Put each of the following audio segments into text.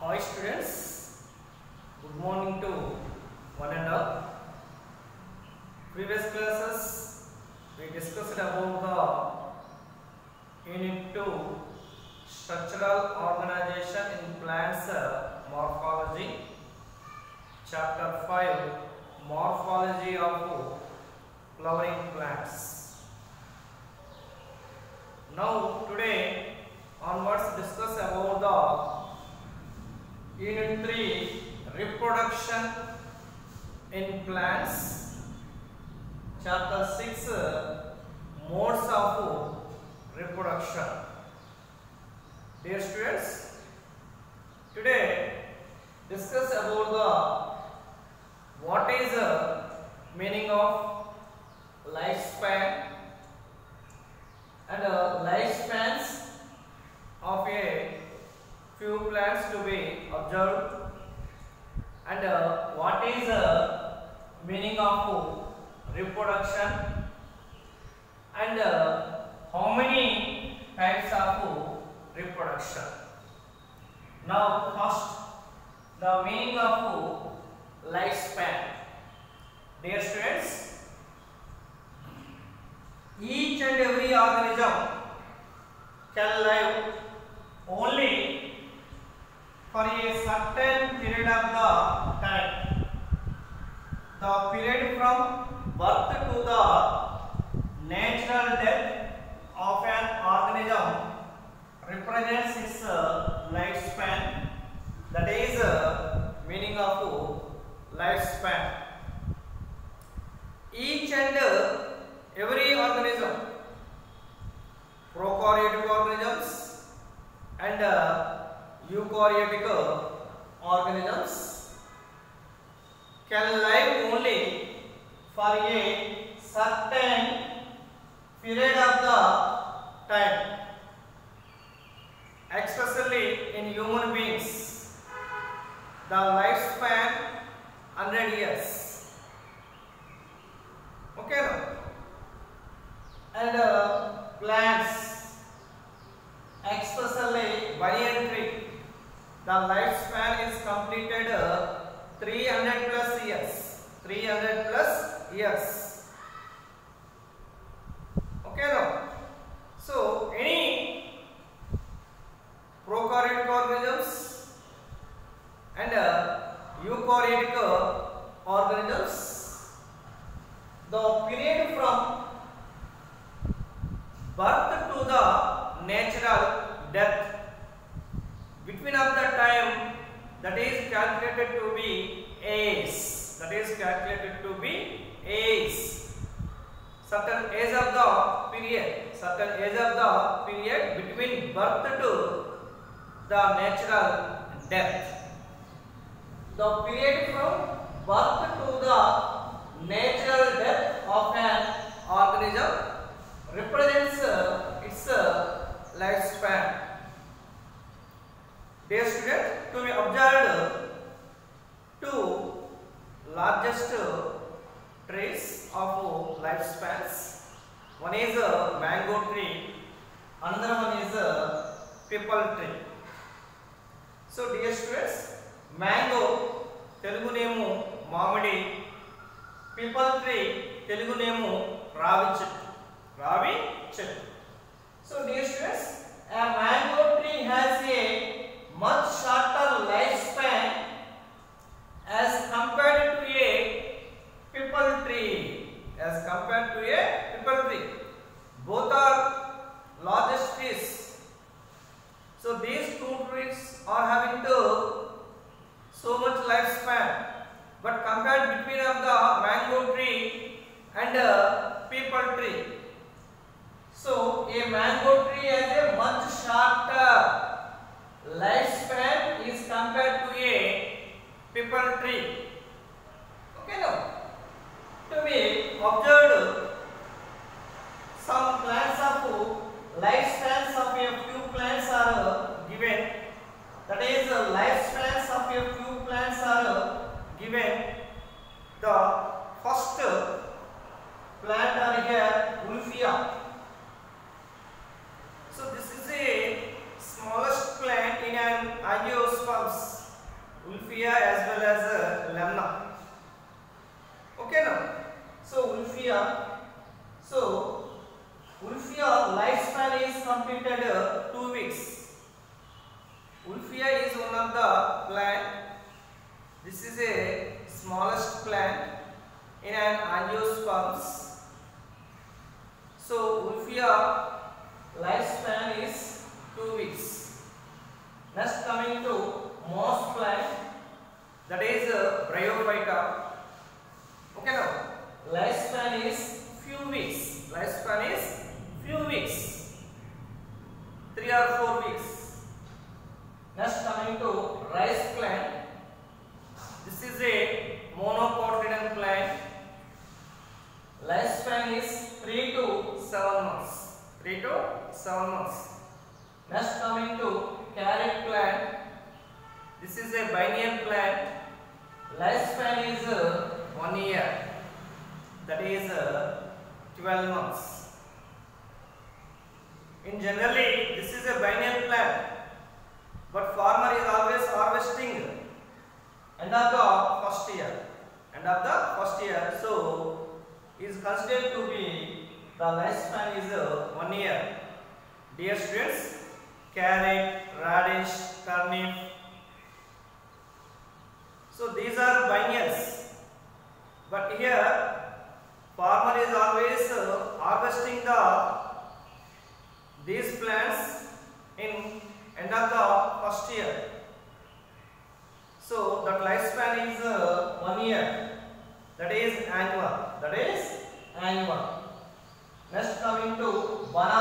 Hi students, good morning to one and all. Previous classes we discussed about the unit 2 structural organization in plants uh, morphology chapter 5 morphology of flowering plants. Now today onwards discuss about the unit 3 reproduction in plants. Chapter 6 uh, modes of reproduction. Dear students today discuss about the what is the meaning of lifespan and uh, lifespans of a few plants to be observed. And uh, what is the meaning of reproduction? And uh, how many types of reproduction now first the meaning of lifespan dear students each and every organism can live only for a certain period of the time. The period from birth to the natural death of an organism represents its uh, lifespan. That is uh, meaning of lifespan. Each and uh, every organism, prokaryotic organisms and uh, eukaryotic organisms can live only for a certain period of the time especially in human beings the lifespan 100 years birth to the natural death between of the time that is calculated to be age that is calculated to be age certain age of the period certain age of the period between birth to the natural death the period from birth to the natural death of an organism represents uh, its uh, lifespan Dear student, to be observed two largest trees of lifespans. One is a mango tree, another one is a pipal tree. So dear students, mango Telugu నేము మామిడి peepal tree Telugu నేము రావి చెట్టు Robin Chetty. So dear students, a mango tree has a much shorter lifespan completed uh, two weeks. Wolffia is one of the plant. This is a smallest plant in an angiosperms. So Wolffia lifespan is two weeks. Next coming to moss plant that is uh, Bryophyta. Okay now lifespan is few weeks. Lifespan is few weeks. Three or four weeks. Next coming to rice plant. This is a monocotyledon plant. Lifespan is 3 to 7 months. 3 to 7 months. Next coming to carrot plant. This is a biennial plant. Lifespan is uh, 1 year. That is uh, 12 months. In generally, this is a biennial plant. But farmer is always harvesting end of the first year. End of the first year. So, is considered to be the lifespan is uh, one year. Dear students, carrot, radish, turnip. So these are biennials. But here, farmer is always uh, harvesting the these plants in end of the first year. So that lifespan is uh, one year. That is annual. That is annual. Next coming to banana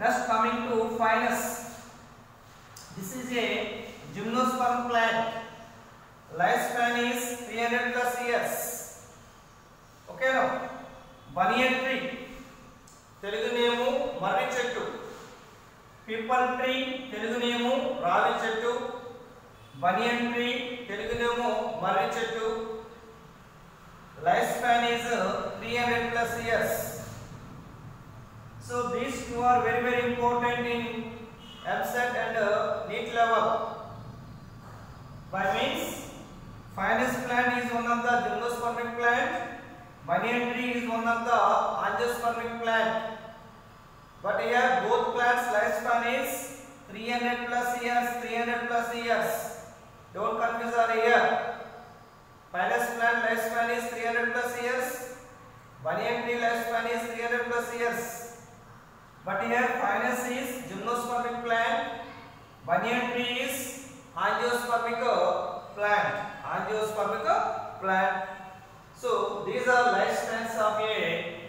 Just coming to Pinus. This is a gymnosperm plant. Lifespan is 300 plus years. Okay now. Banyan tree. Telugu name Marri Chettu. Pippal tree. Telugu name Ravi Chettu. Banyan tree. Telugu name Marri Chettu. Lifespan is 300 plus years. So these two are very very important in EAMCET and uh, NEET level. By means Pinus plant is one of the gymnospermic plant, Banyan tree is one of the angiospermic plant. But here both plants lifespan is 300 plus years, 300 plus years. Don't confuse our year. Finance plan lifespan is 300 plus years. Money entry lifespan is 300 plus years. But here Pinus is gymnospermic plant. Banyan tree is angiospermic plant. Angiospermic plant. So these are lifespans of a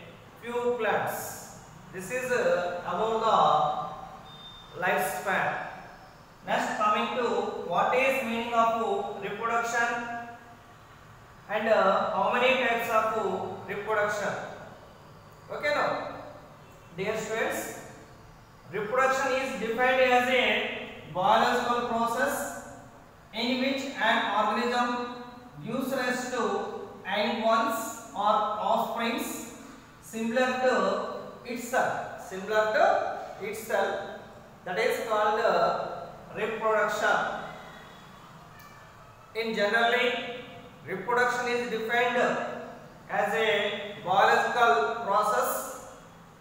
few plants. This is uh, about the lifespan. Next coming to what is meaning of reproduction and uh, how many types of reproduction. Okay now, dear students, reproduction is defined as a biological process in which an organism gives rise to ones or offsprings similar to itself, similar to itself. That is called reproduction. In generally, reproduction is defined as a biological process.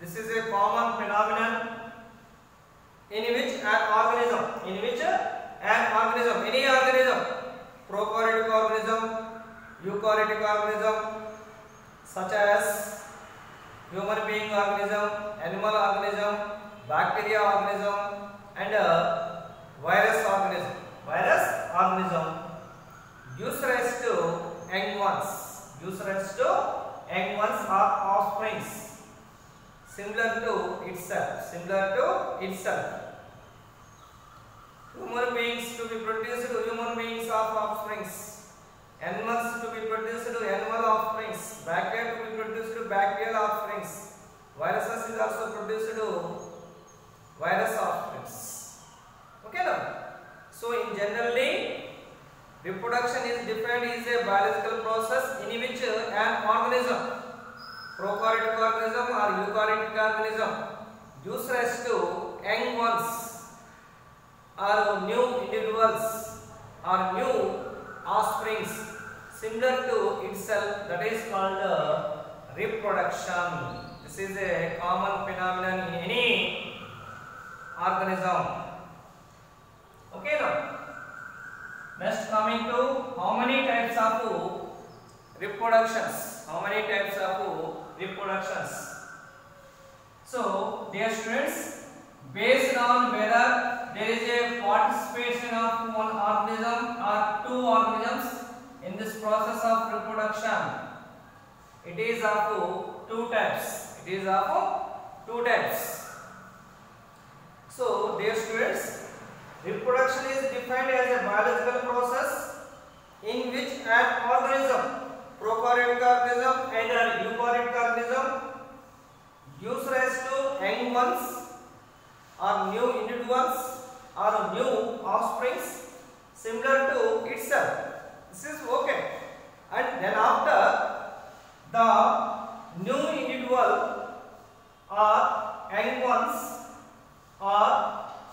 This is a common phenomenon in which an organism, in which an organism, any organism, prokaryotic organism, eukaryotic organism, such as human being organism, animal organism, bacteria organism, and a virus organism. Virus organism gives rise to young ones. Gives rise to young ones or offsprings similar to itself. Similar to itself. Human beings to be produced human beings of offsprings. Animals to be produced to animal offsprings. Bacteria to be produced to bacterial offsprings. Viruses is also produced virus offsprings. Okay now. So in generally reproduction is defined as a biological process in which an organism prokaryotic organism or eukaryotic organism rise to young ones or new individuals or new offsprings similar to itself that is called uh, reproduction. This is a common phenomenon in any organism. Okay now. Next coming to how many types of reproductions. How many types of reproductions. So dear students, based on whether there is a participation of one organism or two organisms in this process of reproduction, it is of two types. It is of two types. So dear students, reproduction is defined as a biological process in which an organism prokaryotic organism and an eukaryotic organism gives rise to young ones or new individuals or new offsprings similar to itself. This is okay. And then after the new individual or young ones or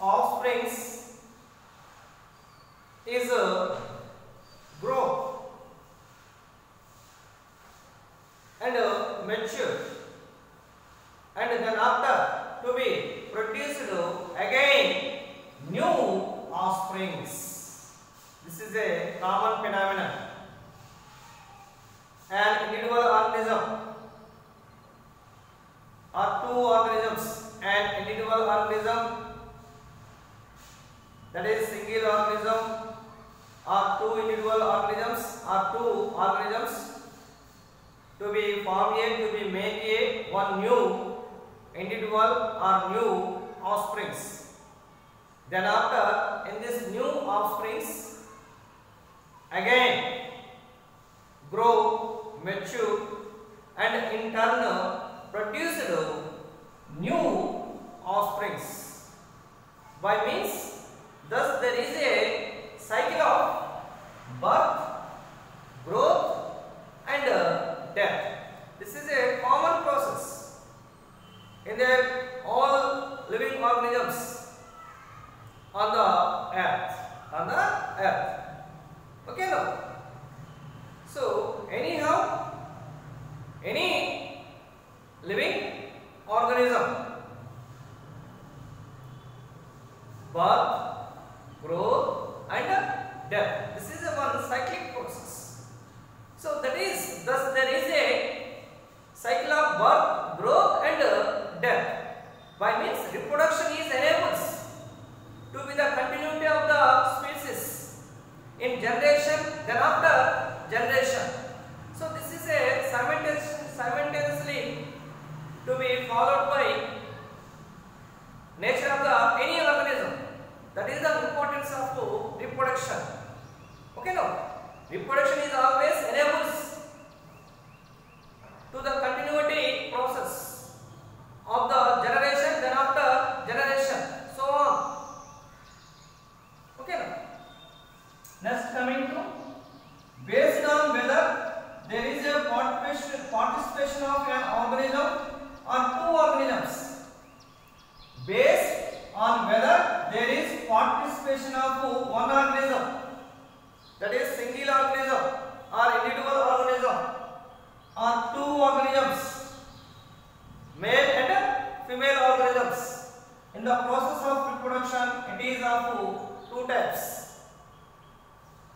offsprings is uh, grow and uh, mature. And then after to be produced again new offsprings. This is a common phenomenon. An individual organism. Or two organisms, an individual organism. That is single organism. Or two individual organisms. Or two organisms to be form A to be make a one new individual or new offsprings. Then after in this new offsprings again grow, mature and in turn produced new offsprings. By means thus there is a cycle of birth, growth and uh, death. This is a common process in the all living organisms on the earth. On the earth. Okay now. So anyhow, any living organism birth, growth and death. This is a one cyclic process. So that is thus there is a cycle of birth, growth and death. By means reproduction is enables to be the continuity of the species in generation then after generation. So this is a simultaneous, simultaneously to be followed by nature of the any organism. That is the importance of reproduction. Okay now, reproduction is always enables to the continuity process of the generation then after generation so on. Okay now. Next coming to based on whether there is a participation, participation of an organism or two organisms based on whether there is participation of one organism that is single organism or individual organism or two organisms male and female organisms in the process of reproduction it is of two types.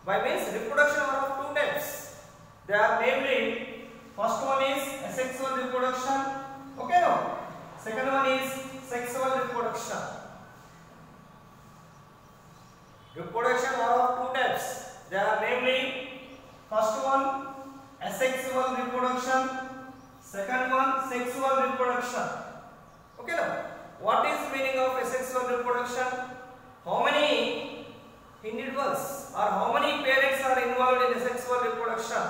By means reproduction are of two types they are namely first one is asexual reproduction okay no? Second one is sexual reproduction. Reproduction are of two types. They are namely first one asexual reproduction second one sexual reproduction. Okay now, what is meaning of asexual reproduction? How many individuals or how many parents are involved in sexual reproduction?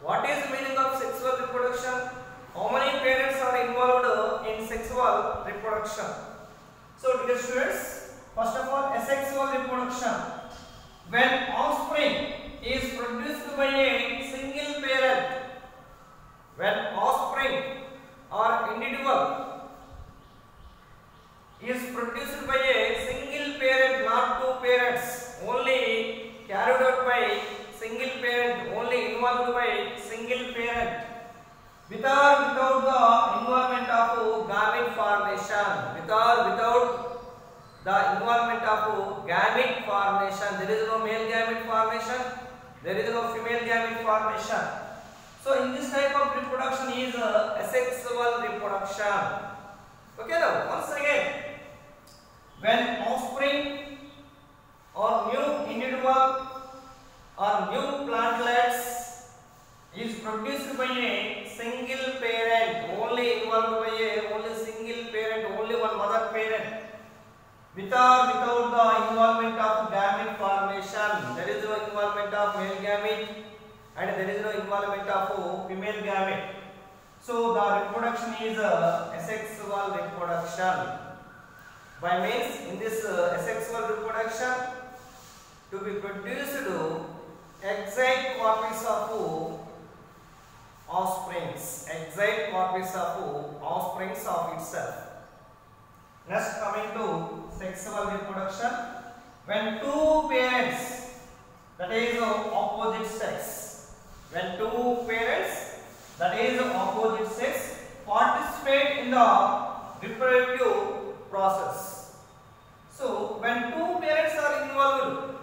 What is the meaning of sexual reproduction? How many parents are involved in sexual reproduction? So, dear students, first of all, asexual reproduction. When offspring is produced by a single parent, when offspring or individual is produced by a single parent, not two parents, only carried out by single parent, only involved by single parent, without without the involvement of gamete formation, without without the involvement of gamete formation. There is no male gamete formation, there is no female gamete formation. So in this type of reproduction is uh, asexual reproduction. Okay now, once again, when offspring or new individual or new plantlets is produced by a only by a only single parent, only one mother parent, without without the involvement of gamete formation, there is no involvement of male gamete and there is no involvement of female gamete. So the reproduction is uh, asexual reproduction. By means in this uh, asexual reproduction to be produced exact copies of offsprings, exact copies of offsprings of itself. Next coming to sexual reproduction when two parents that is opposite sex when two parents that is opposite sex participate in the reproductive process. So when two parents are involved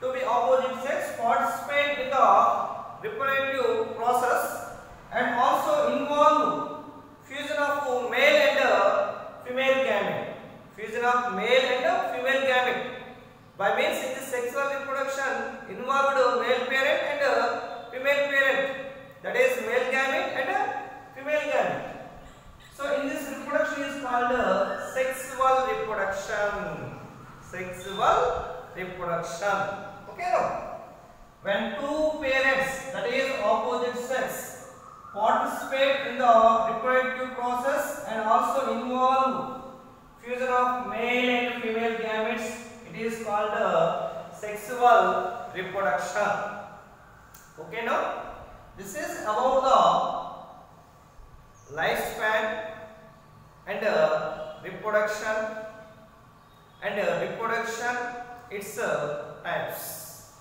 to be opposite sex participate in the reproductive process and also involve fusion of male and female gamete. Fusion of male and female gamete. By means in this sexual reproduction involved male parent and female parent. That is male gamete and female gamete. So in this reproduction is called sexual reproduction. Sexual reproduction. Okay now. When two parents that is opposite sex participate in the reproductive process and also involve fusion of male and female gametes it is called uh, sexual reproduction. Okay now this is about the lifespan and uh, reproduction and uh, reproduction its uh, types.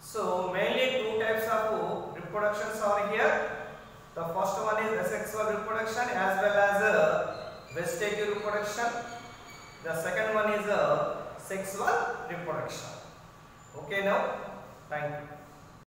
So mainly two types of reproductions are here. The first one is asexual reproduction as well as uh, vegetative reproduction. The second one is uh, sexual reproduction. Okay now? Thank you.